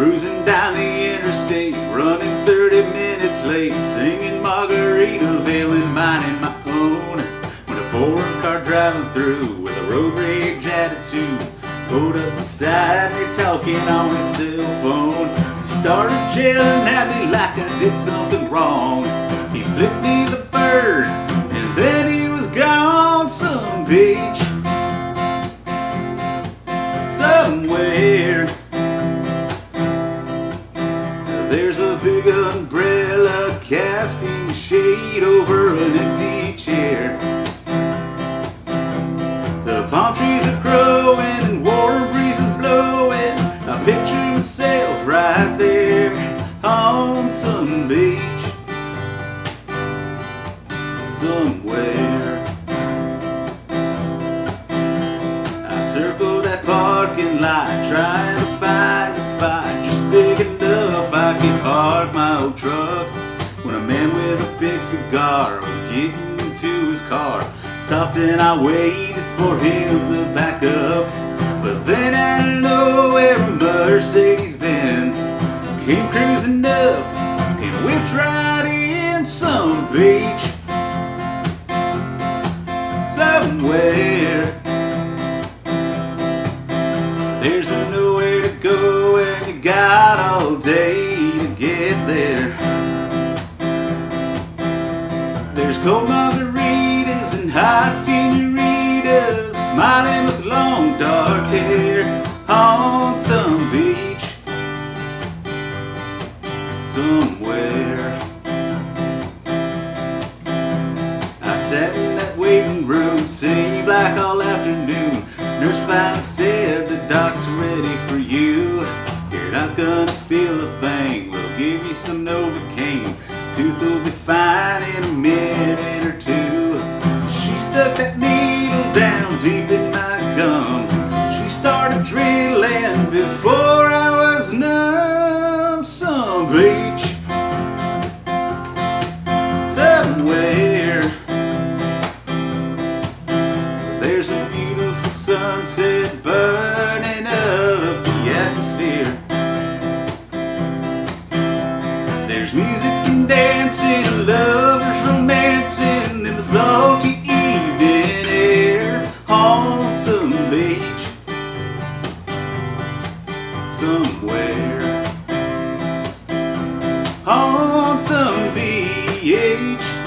Cruising down the interstate, running 30 minutes late, singing Margaritaville and minding my own. When a foreign car driving through with a road rage attitude pulled up beside me, talking on his cell phone. Started yelling at me like I did something wrong. He flipped me the bird, and then he was gone some beach over an empty chair. The palm trees are growing and warm breezes blowing. I picture myself right there on some beach somewhere. I circle that parking lot trying to find a spot just big enough I could park my old truck. Cigar was getting into his car, stopped and I waited for him to back up. But then of nowhere, a Mercedes Benz came cruising up and whipped right in some beach somewhere. There's nowhere to go and you got all day to get there. Cold margaritas and hot senoritas smiling with long dark hair on some beach somewhere. I sat in that waiting room, singing black all afternoon. Nurse finally said the doc's ready for you. You're not gonna feel a thing. We'll give you some Novocaine. Tooth will be fine in a minute or two. She stuck that needle down deep in my gum. She started drilling before I was numb. Some beach somewhere. There's a beautiful sunset burning. There's music and dancing, lovers romancing in the salty evening air on some beach somewhere on some beach.